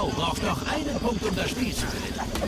Blau braucht noch einen Punkt, um das Spiel zu gewinnen.